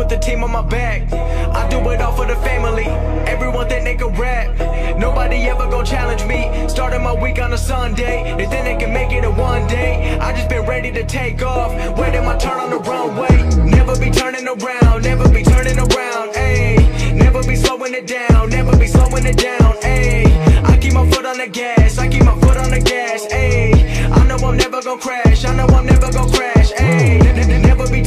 put the team on my back. I do it all for the family. Everyone think they can rap. Nobody ever gon' challenge me. Starting my week on a Sunday. They think they can make it in one day. I just been ready to take off. Waiting my turn on the runway. Never be turning around. Never be turning around. Ayy. Never be slowing it down. Never be slowing it down. Ayy. I keep my foot on the gas. I keep my foot on the gas. Ayy. I know I'm never gon' crash. I know I'm never gon' crash. Ayy.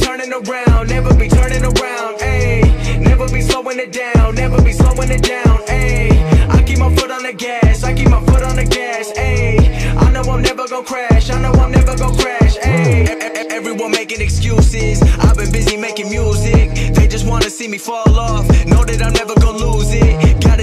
Turning around. Never be turning around. Ayy. Never be slowing it down. Never be slowing it down. Ayy. I keep my foot on the gas. I keep my foot on the gas. Ayy. I know I'm never gonna crash. I know I'm never gon' crash. Ayy. Everyone making excuses. I've been busy making music. They just wanna see me fall off. Know that I'm never gon' lose it. Got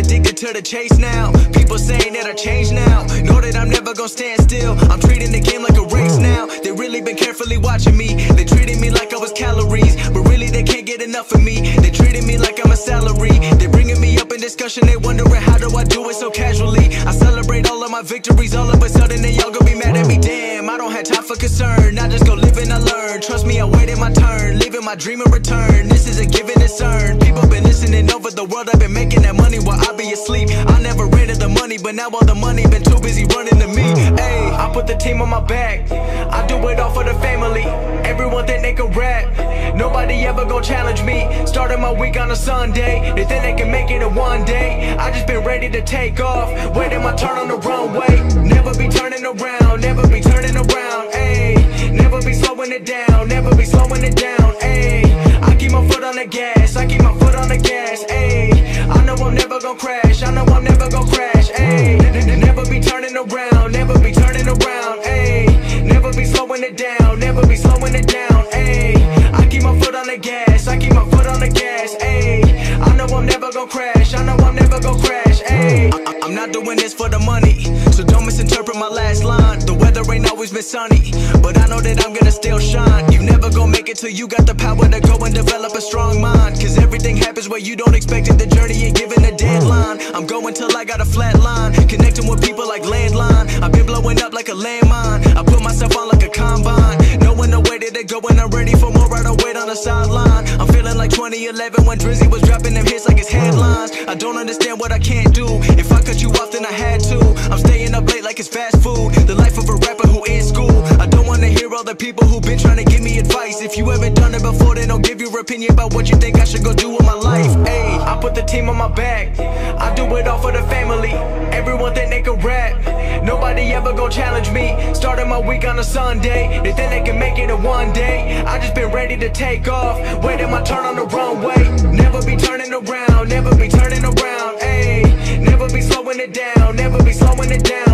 to the chase now. People saying that I changed now. Know that I'm never gonna stand still. I'm treating the game like a race now. They really been carefully watching me. They treated me like I was calories, but really they can't get enough of me. They treated me like I'm a salary. They bringing me up in discussion. They wondering how do I do it so casually. I celebrate all of my victories. All of a sudden they all gonna be mad at me. Damn, I don't have time for concern. I just go live and I learn. Trust me, I waited my turn. Living my dream in return. This is a given it's earned. People been listening over the world. I've been making that money while I be asleep. I never rented the money, but now all the money been too busy running to me. Put the team on my back. I do it all for the family. Everyone think they can rap. Nobody ever gon' challenge me. Starting my week on a Sunday. They think they can make it in one day. I just been ready to take off. Waiting my turn on the runway. Never be turning around. Never be turning around. Ayy, never be slowing it down. Never be slowing it down. Ayy, I keep my foot on the gas. I keep my foot on the gas. Ayy, I know I'm never gon' crash. I know I'm never gon' crash. Ayy, ne- ne- never turning around. Never be turning around. Ayy, never be slowing it down. Never be slowing it down. Ayy, I keep my foot on the gas. I keep my foot on the gas. Ayy, I know I'm never gon' crash. I know I'm never gon' crash. Ayy, I'm not doing this for the money, so don't misinterpret my last line. The weather ain't always been sunny, but I know that I'm gonna still shine. You never gon' make it till you got the power to go and develop a strong mind. Cause everything happens where you don't expect it. The journey ain't given a deadline. I'm going till I got a flat line, connecting with people like landline. I've been blowing up like a landmine. I put myself on like a combine, knowing the way that they go and I'm ready for more. I don't wait on the sideline. I'm feeling like 2011 when Drizzy was dropping them hits like it's headlines. I don't understand what I can't do. If I cut you off, then I had to. I'm staying it's fast food. The life of a rapper who in school. I don't wanna hear all the people who've been trying to give me advice. If you haven't done it before, then don't give your opinion about what you think I should go do with my life. Ayy, I put the team on my back. I do it all for the family. Everyone think they can rap. Nobody ever gon' challenge me. Starting my week on a Sunday. They think they can make it in one day. I just been ready to take off. Waiting my turn on the runway. Never be turning around. Never be turning around. Ayy, never be slowing it down. Never be slowing it down.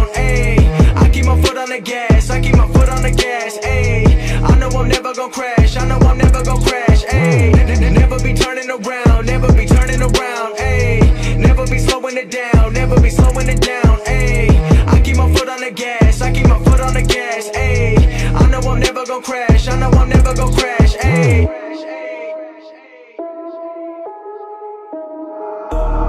The gas. I keep my foot on the gas. Ayy, I know I'm never gon' crash. I know I'm never gon' crash. Ayy, ne- ne- never be turning around. Never be turning around. Ayy, never be slowing it down. Never be slowing it down. Ayy, I keep my foot on the gas. I keep my foot on the gas. Ayy, I know I'm never gon' crash. I know I'm never gon' crash. Ayy.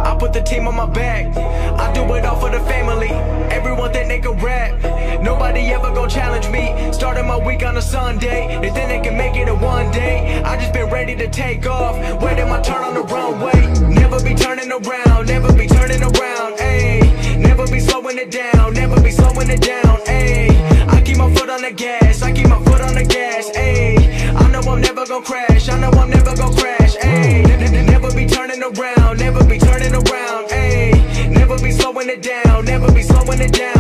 I put the team on my back. I do it all for the family. Everyone think they can. Nobody ever gon' challenge me. Starting my week on a Sunday. They think they can make it in one day. I just been ready to take off. Waiting my turn on the runway. Never be turning around. Never be turning around. Ayy, never be slowing it down. Never be slowing it down. Ayy, I keep my foot on the gas. I keep my foot on the gas. Ayy, I know I'm never gon' crash. I know I'm never gon' crash. Ayy, ne- ne- never be turning around. Never be turning around. Ayy, never be slowing it down. Never be slowing it down.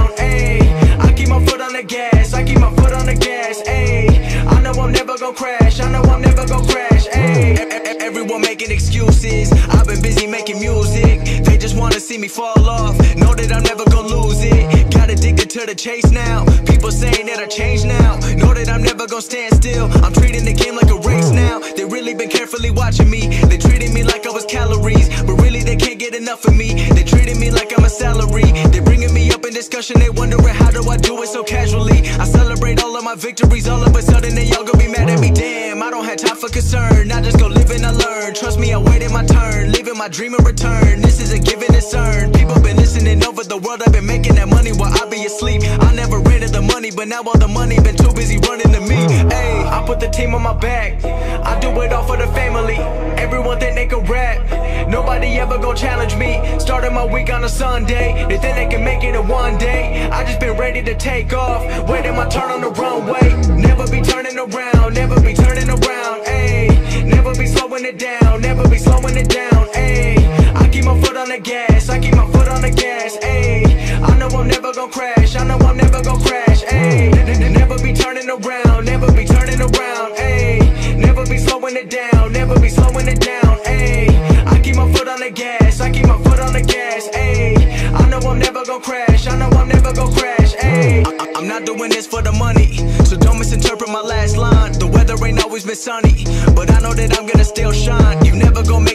Gon' crash. I know I'm never gon' crash. Ayy, everyone making excuses. I've been busy making music. They just wanna see me fall off. Know that I'm never gon' lose it. Got addicted to the chase now. People saying that I changed now. Know that I'm never gon' stand still. I'm treating the game like a race now. They really been carefully watching me. they treating me like I was calories, but really they can't get enough of me. they treating me like I'm a salary. They bringing me up in discussion. They wondering how do I do it so casually. I celebrate all of my victories. All of a sudden they all gonna my dream in return. This is a given it's earned. People been listening over the world. I've been making that money while I be asleep. I never rented the money, but now all the money been too busy running to me. Ayy, I put the team on my back. I do it all for the family. Everyone think they can rap. Nobody ever gon' challenge me. Starting my week on a Sunday. They think they can make it in one day. I just been ready to take off. Waiting my turn on the runway. Never be turning around. Never be turning around. Ayy. Never be slowing it down. Never be slowing it down. Know I'm never gon' crash. I know I'm never gon' crash. Ayy. Hmm. Never be turning around. Never be turning around. Ayy. Never be slowing it down. Never be slowing it down. Ayy. I keep my foot on the gas. I keep my foot on the gas. Ayy. I know I'm never gon' crash. I know I'm never gon' crash. Ayy. Hmm. I- I'm not doing this for the money. So don't misinterpret my last line. The weather ain't always been sunny. But I know that I'm gonna still shine.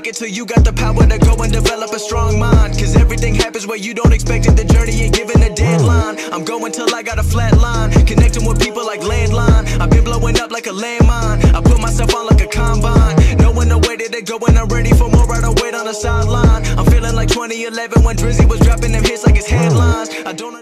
Make it till you got the power to go and develop a strong mind. Cause everything happens where you don't expect it. The journey ain't given a deadline. I'm going till I got a flat line. Connecting with people like landline. I've been blowing up like a landmine. I put myself on like a combine. Knowing the way that it go and I'm ready for more. I don't wait on the sideline. I'm feeling like 2011 when Drizzy was dropping them hits like his headlines. I don't